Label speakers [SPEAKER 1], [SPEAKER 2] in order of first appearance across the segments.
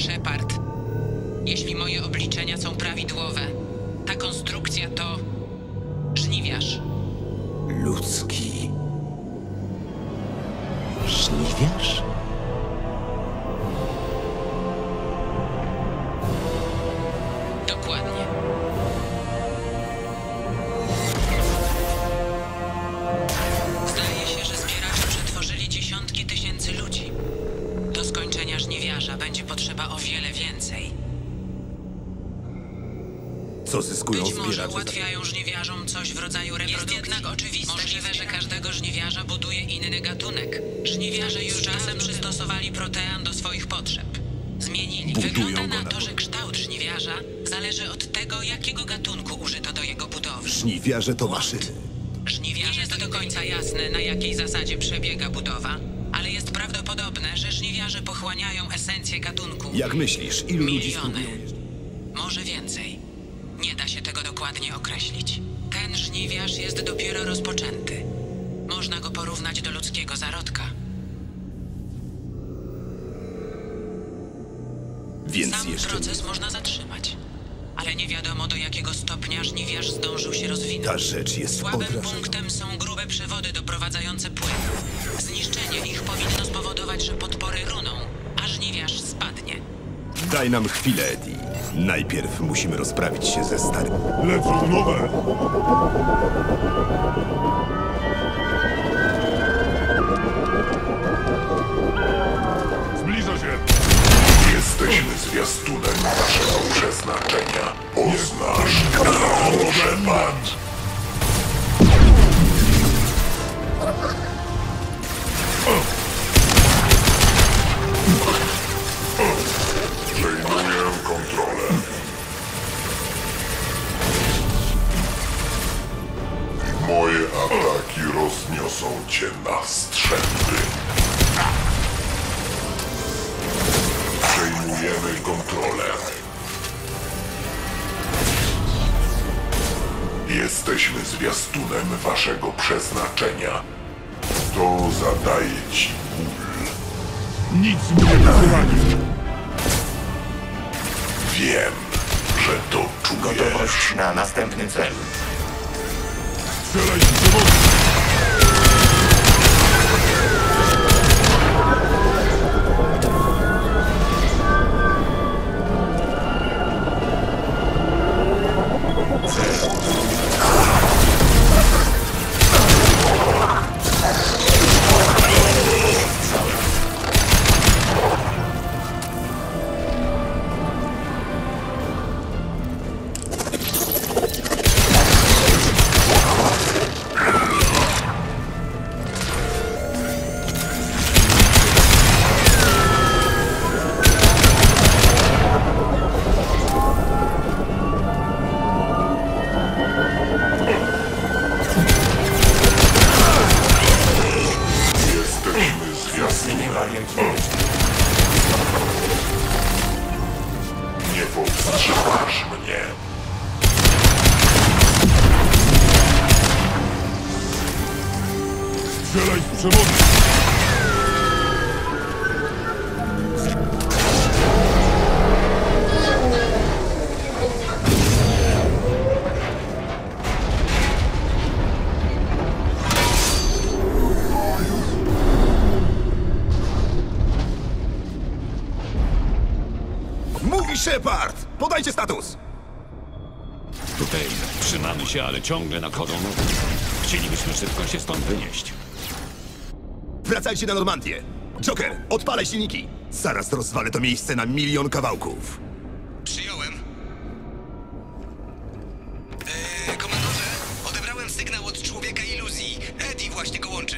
[SPEAKER 1] Shepard, jeśli moje obliczenia są prawidłowe, ta konstrukcja to żniwiarz.
[SPEAKER 2] Ludzki. Żniwiarz?
[SPEAKER 1] Będzie potrzeba o wiele więcej.
[SPEAKER 2] Co zyskują
[SPEAKER 1] Być może
[SPEAKER 2] zbieracze?
[SPEAKER 1] ułatwiają żniwiarzom coś w rodzaju reprodukcji. Jest jednak oczywiste, Możliwe, że każdego żniwiarza buduje inny gatunek. Żniwiarze już czasem przystosowali protean do swoich potrzeb. Zmienili.
[SPEAKER 2] Budują
[SPEAKER 1] Wygląda
[SPEAKER 2] go
[SPEAKER 1] na
[SPEAKER 2] na
[SPEAKER 1] to, że kształt żniwiarza zależy od tego, jakiego gatunku użyto do jego budowy.
[SPEAKER 2] Żniwiarze to maszyny.
[SPEAKER 1] Żniwiarze to do końca jasne, na jakiej zasadzie przebiega budowa, pochłaniają esencję gatunku.
[SPEAKER 2] Jak myślisz, ilu ludzi
[SPEAKER 1] Miliony.
[SPEAKER 2] spróbują jeszcze?
[SPEAKER 1] Może więcej. Nie da się tego dokładnie określić. Ten żniwiarz jest dopiero rozpoczęty. Można go porównać do ludzkiego zarodka.
[SPEAKER 2] Więc
[SPEAKER 1] Sam
[SPEAKER 2] jeszcze
[SPEAKER 1] proces można zatrzymać. Ale nie wiadomo do jakiego stopnia żniwiarz zdążył się rozwinąć.
[SPEAKER 2] ta rzecz jest
[SPEAKER 1] Słabym punktem są grube przewody doprowadzające płyn. Zniszczenie ich powinno spowodować, że podpory runą, a żniwiarz spadnie.
[SPEAKER 2] Daj nam chwilę, Eddie. Najpierw musimy rozprawić się ze starym.
[SPEAKER 3] Lecą nowe!
[SPEAKER 4] Jesteśmy zwiastunem waszego przeznaczenia. Poznasz prawo, Shepard. Przeznaczenia. To zadaje ci ból.
[SPEAKER 3] Nic mnie nie porani!
[SPEAKER 4] Wiem, że to czujesz.
[SPEAKER 5] Gotowość na następny cel.
[SPEAKER 3] Strzelaj z Przewodu!
[SPEAKER 2] Mówi Shepard! Podajcie status!
[SPEAKER 6] Tutaj trzymamy się, ale ciągle na koroną. Chcielibyśmy szybko się stąd wynieść.
[SPEAKER 2] Wracajcie na Normandię. Joker, odpalaj silniki. Zaraz rozwalę to miejsce na milion kawałków.
[SPEAKER 7] Przyjąłem. Eee, komandorze, odebrałem sygnał od człowieka iluzji. Eddie właśnie go łączy.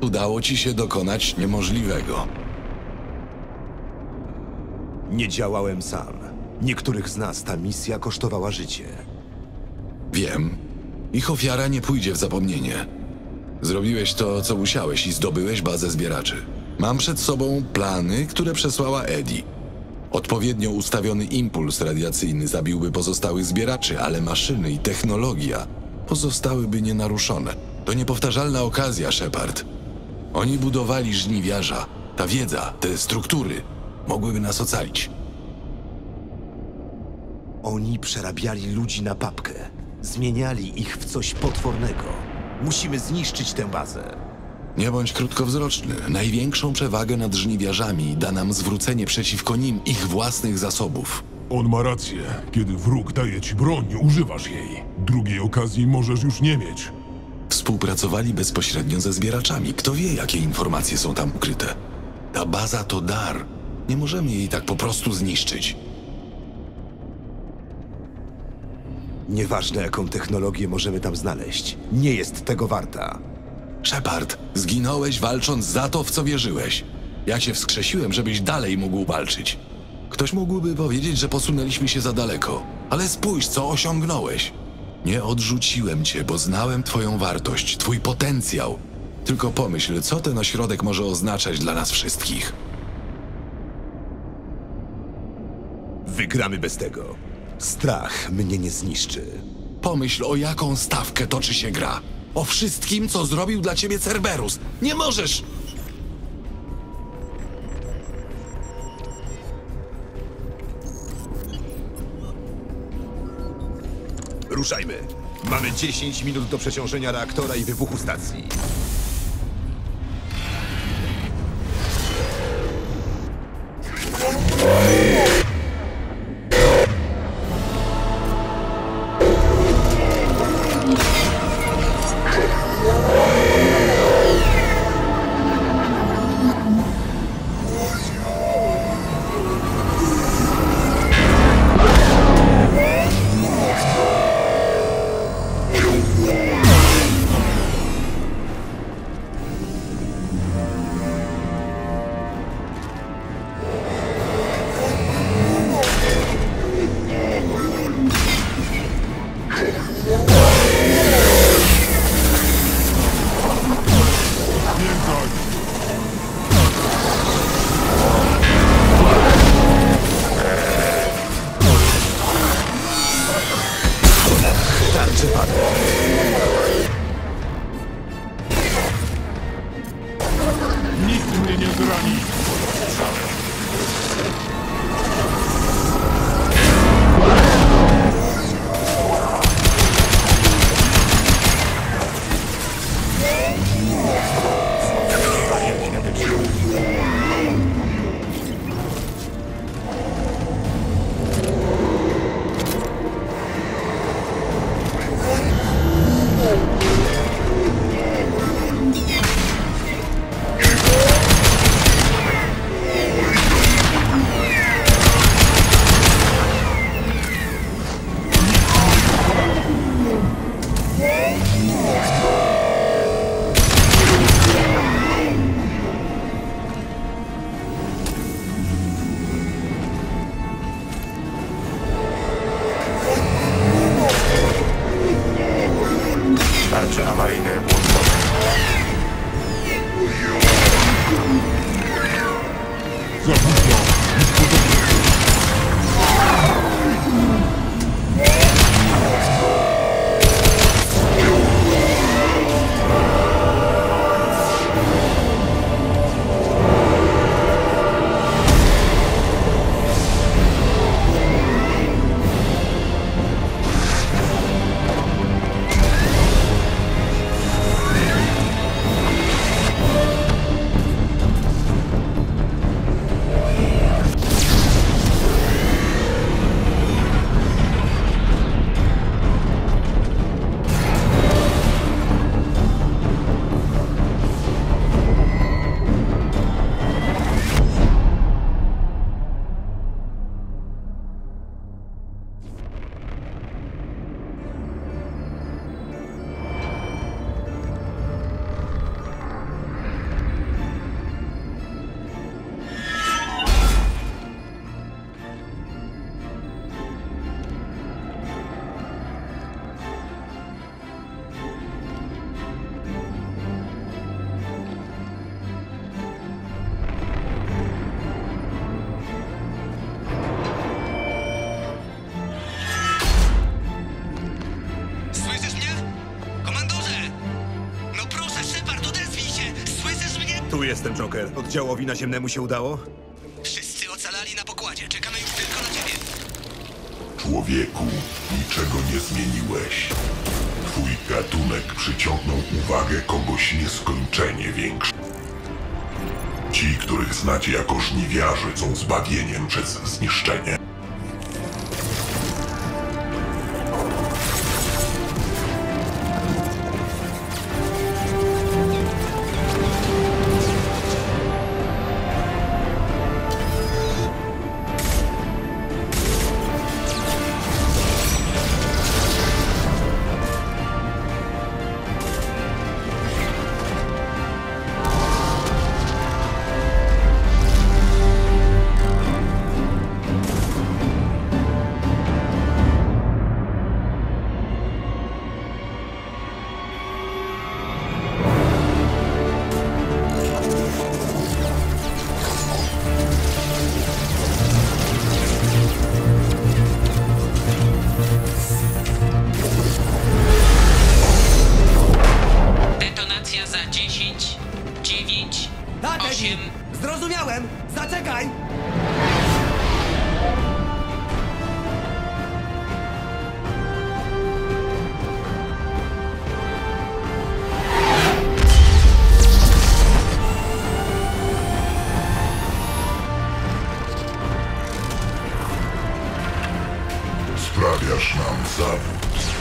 [SPEAKER 8] Udało ci się dokonać niemożliwego.
[SPEAKER 2] Nie działałem sam. Niektórych z nas ta misja kosztowała życie.
[SPEAKER 8] Wiem. Ich ofiara nie pójdzie w zapomnienie. Zrobiłeś to, co musiałeś i zdobyłeś bazę zbieraczy. Mam przed sobą plany, które przesłała Eddie. Odpowiednio ustawiony impuls radiacyjny zabiłby pozostałych zbieraczy, ale maszyny i technologia pozostałyby nienaruszone. To niepowtarzalna okazja, Shepard. Oni budowali żniwiarza. Ta wiedza, te struktury mogłyby nas ocalić.
[SPEAKER 2] Oni przerabiali ludzi na papkę. Zmieniali ich w coś potwornego. Musimy zniszczyć tę bazę.
[SPEAKER 8] Nie bądź krótkowzroczny. Największą przewagę nad żniwiarzami da nam zwrócenie przeciwko nim ich własnych zasobów.
[SPEAKER 3] On ma rację. Kiedy wróg daje ci broń, używasz jej. Drugiej okazji możesz już nie mieć.
[SPEAKER 8] Współpracowali bezpośrednio ze zbieraczami. Kto wie, jakie informacje są tam ukryte? Ta baza to dar. Nie możemy jej tak po prostu zniszczyć.
[SPEAKER 2] Nieważne, jaką technologię możemy tam znaleźć. Nie jest tego warta.
[SPEAKER 8] Shepard, zginąłeś walcząc za to, w co wierzyłeś. Ja cię wskrzesiłem, żebyś dalej mógł walczyć. Ktoś mógłby powiedzieć, że posunęliśmy się za daleko. Ale spójrz, co osiągnąłeś. Nie odrzuciłem cię, bo znałem twoją wartość, twój potencjał. Tylko pomyśl, co ten ośrodek może oznaczać dla nas wszystkich.
[SPEAKER 2] Wygramy bez tego. Strach mnie nie zniszczy.
[SPEAKER 8] Pomyśl, o jaką stawkę toczy się gra. O wszystkim, co zrobił dla ciebie Cerberus. Nie możesz!
[SPEAKER 2] Ruszajmy. Mamy 10 minut do przeciążenia reaktora i wybuchu stacji. Jestem, Joker. Oddziałowi naziemnemu się udało?
[SPEAKER 7] Wszyscy ocalali na pokładzie. Czekamy już tylko na ciebie.
[SPEAKER 4] Człowieku, niczego nie zmieniłeś. Twój gatunek przyciągnął uwagę kogoś nieskończenie większy. Ci, których znacie jako żniwiarzy, są zbawieniem przez zniszczenie. Sprawiasz nam zawód.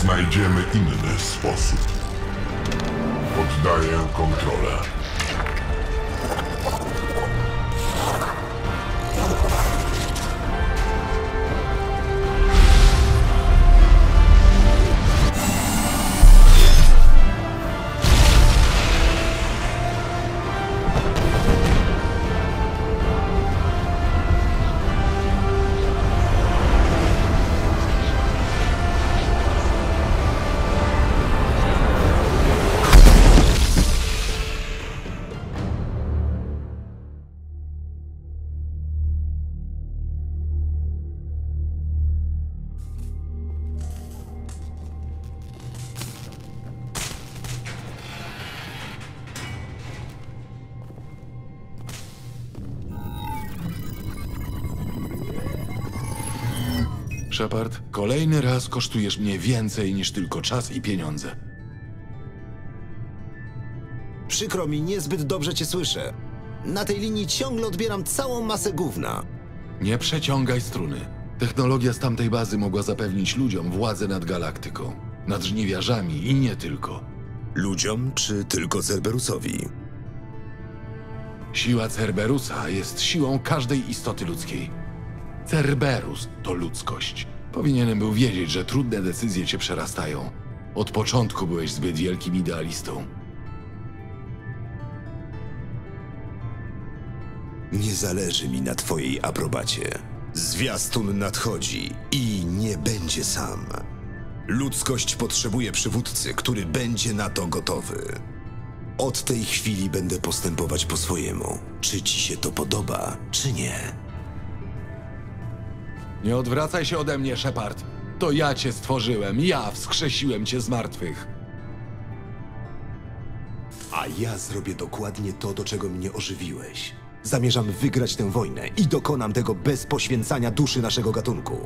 [SPEAKER 4] Znajdziemy inny sposób. Oddaję kontrolę.
[SPEAKER 8] Shepard, kolejny raz kosztujesz mnie więcej niż tylko czas i pieniądze.
[SPEAKER 2] Przykro mi, niezbyt dobrze cię słyszę. Na tej linii ciągle odbieram całą masę gówna.
[SPEAKER 8] Nie przeciągaj struny. Technologia z tamtej bazy mogła zapewnić ludziom władzę nad galaktyką, nad żniwiarzami i nie tylko.
[SPEAKER 2] Ludziom czy tylko Cerberusowi?
[SPEAKER 8] Siła Cerberusa jest siłą każdej istoty ludzkiej. Cerberus to ludzkość. Powinienem był wiedzieć, że trudne decyzje cię przerastają. Od początku byłeś zbyt wielkim idealistą.
[SPEAKER 2] Nie zależy mi na twojej aprobacie. Zwiastun nadchodzi i nie będzie sam. Ludzkość potrzebuje przywódcy, który będzie na to gotowy. Od tej chwili będę postępować po swojemu. Czy ci się to podoba, czy nie?
[SPEAKER 8] Nie odwracaj się ode mnie, Shepard. To ja cię stworzyłem, ja wskrzesiłem cię z martwych.
[SPEAKER 2] A ja zrobię dokładnie to, do czego mnie ożywiłeś. Zamierzam wygrać tę wojnę i dokonam tego bez poświęcania duszy naszego gatunku.